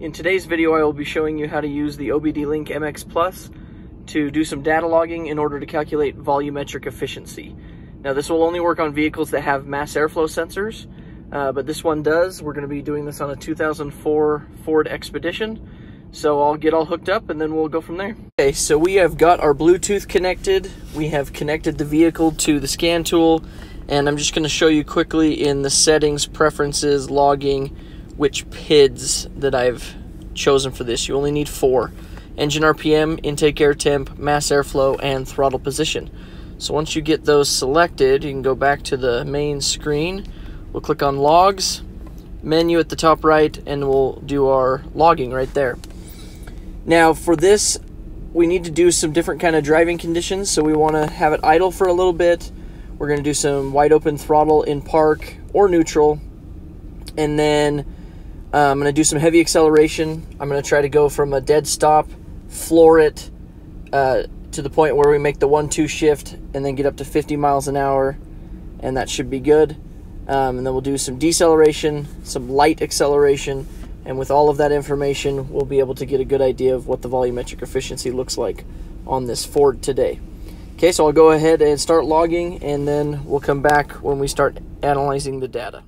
In today's video, I will be showing you how to use the OBD-Link MX Plus to do some data logging in order to calculate volumetric efficiency. Now this will only work on vehicles that have mass airflow sensors, uh, but this one does. We're gonna be doing this on a 2004 Ford Expedition. So I'll get all hooked up and then we'll go from there. Okay, so we have got our Bluetooth connected. We have connected the vehicle to the scan tool and I'm just gonna show you quickly in the settings, preferences, logging, which PIDs that I've chosen for this. You only need four. Engine RPM, intake air temp, mass airflow, and throttle position. So once you get those selected, you can go back to the main screen. We'll click on logs, menu at the top right, and we'll do our logging right there. Now for this, we need to do some different kind of driving conditions. So we want to have it idle for a little bit. We're going to do some wide open throttle in park or neutral. And then uh, I'm going to do some heavy acceleration. I'm going to try to go from a dead stop, floor it uh, to the point where we make the 1 2 shift and then get up to 50 miles an hour, and that should be good. Um, and then we'll do some deceleration, some light acceleration, and with all of that information, we'll be able to get a good idea of what the volumetric efficiency looks like on this Ford today. Okay, so I'll go ahead and start logging, and then we'll come back when we start analyzing the data.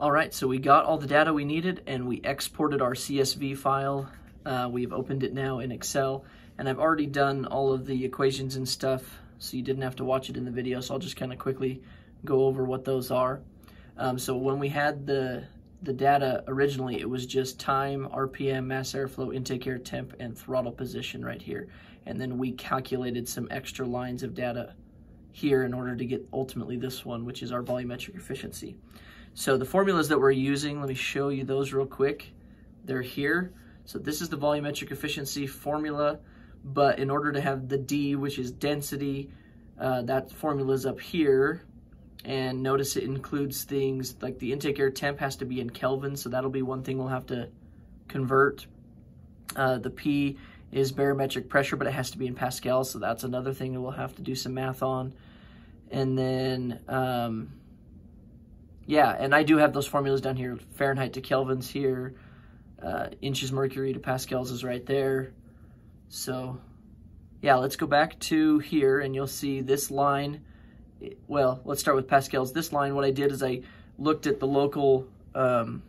All right, so we got all the data we needed and we exported our CSV file. Uh, we've opened it now in Excel and I've already done all of the equations and stuff so you didn't have to watch it in the video. So I'll just kind of quickly go over what those are. Um, so when we had the, the data originally, it was just time, RPM, mass airflow, intake air temp, and throttle position right here. And then we calculated some extra lines of data here in order to get ultimately this one, which is our volumetric efficiency. So the formulas that we're using, let me show you those real quick. They're here. So this is the volumetric efficiency formula, but in order to have the D, which is density, uh, that formula is up here. And notice it includes things like the intake air temp has to be in Kelvin, so that'll be one thing we'll have to convert. Uh, the P is barometric pressure, but it has to be in Pascal, so that's another thing that we'll have to do some math on. And then um, yeah, and I do have those formulas down here. Fahrenheit to Kelvins here. Uh, inches mercury to pascals is right there. So yeah, let's go back to here and you'll see this line. Well, let's start with pascals. This line, what I did is I looked at the local, um,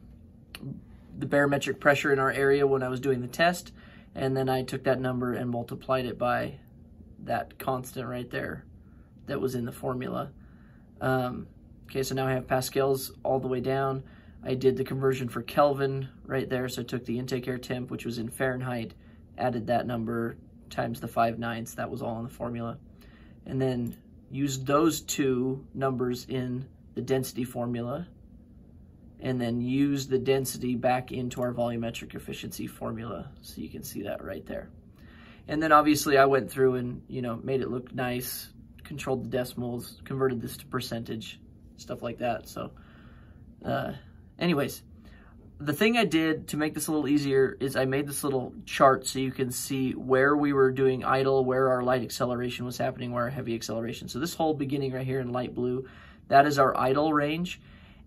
the barometric pressure in our area when I was doing the test. And then I took that number and multiplied it by that constant right there that was in the formula. Um, Okay, so now I have pascals all the way down. I did the conversion for Kelvin right there, so I took the intake air temp, which was in Fahrenheit, added that number times the 5 ninths, that was all in the formula. And then used those two numbers in the density formula, and then use the density back into our volumetric efficiency formula, so you can see that right there. And then obviously I went through and, you know, made it look nice, controlled the decimals, converted this to percentage, stuff like that. So, uh, anyways, the thing I did to make this a little easier is I made this little chart so you can see where we were doing idle, where our light acceleration was happening, where our heavy acceleration. So this whole beginning right here in light blue, that is our idle range.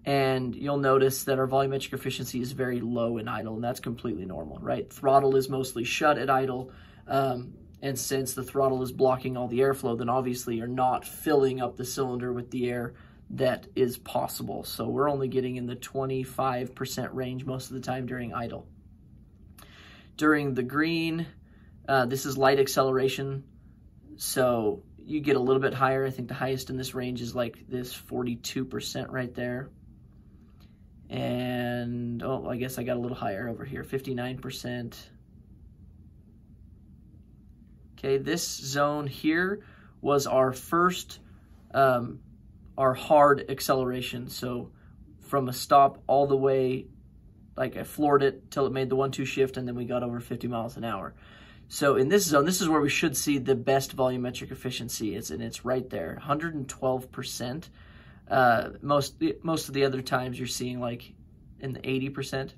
And you'll notice that our volumetric efficiency is very low in idle, and that's completely normal, right? Throttle is mostly shut at idle. Um, and since the throttle is blocking all the airflow, then obviously you're not filling up the cylinder with the air that is possible. So we're only getting in the 25% range most of the time during idle. During the green, uh, this is light acceleration. So you get a little bit higher. I think the highest in this range is like this 42% right there. And, oh, I guess I got a little higher over here, 59%. Okay, this zone here was our first um, are hard acceleration. So from a stop all the way, like I floored it till it made the one-two shift, and then we got over 50 miles an hour. So in this zone, this is where we should see the best volumetric efficiency. It's and it's right there, 112%. Uh, most most of the other times you're seeing like in the 80%.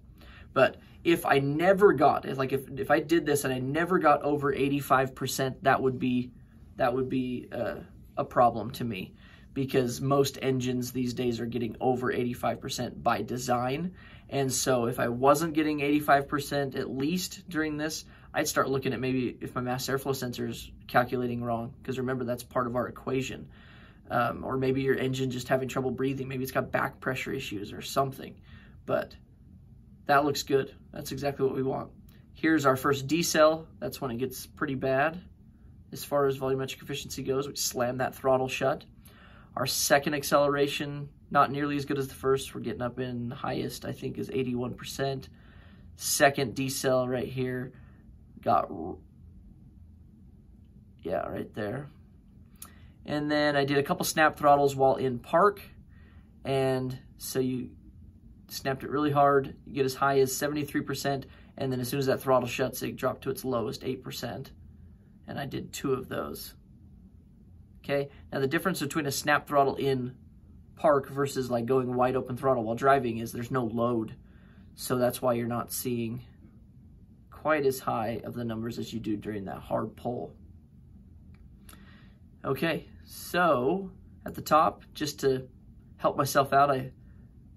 But if I never got, like if if I did this and I never got over 85%, that would be that would be uh, a problem to me because most engines these days are getting over 85% by design. And so if I wasn't getting 85% at least during this, I'd start looking at maybe if my mass airflow sensor is calculating wrong, because remember that's part of our equation. Um, or maybe your engine just having trouble breathing. Maybe it's got back pressure issues or something. But that looks good. That's exactly what we want. Here's our first decel. That's when it gets pretty bad as far as volumetric efficiency goes. We slam that throttle shut. Our second acceleration, not nearly as good as the first. We're getting up in highest, I think, is 81%. Second decel right here got, yeah, right there. And then I did a couple snap throttles while in park. And so you snapped it really hard, you get as high as 73%, and then as soon as that throttle shuts, it dropped to its lowest, 8%. And I did two of those. Okay, now the difference between a snap throttle in park versus like going wide open throttle while driving is there's no load. So that's why you're not seeing quite as high of the numbers as you do during that hard pull. Okay, so at the top, just to help myself out, I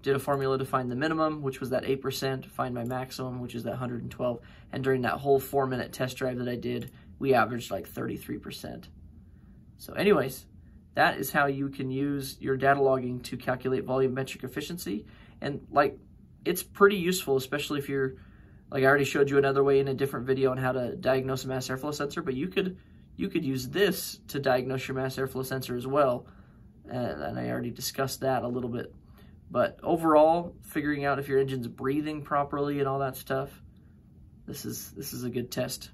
did a formula to find the minimum, which was that 8%, find my maximum, which is that 112. And during that whole four minute test drive that I did, we averaged like 33%. So anyways, that is how you can use your data logging to calculate volumetric efficiency. And like, it's pretty useful, especially if you're, like I already showed you another way in a different video on how to diagnose a mass airflow sensor, but you could, you could use this to diagnose your mass airflow sensor as well. And, I already discussed that a little bit. But overall, figuring out if your engine's breathing properly and all that stuff, this is this is a good test.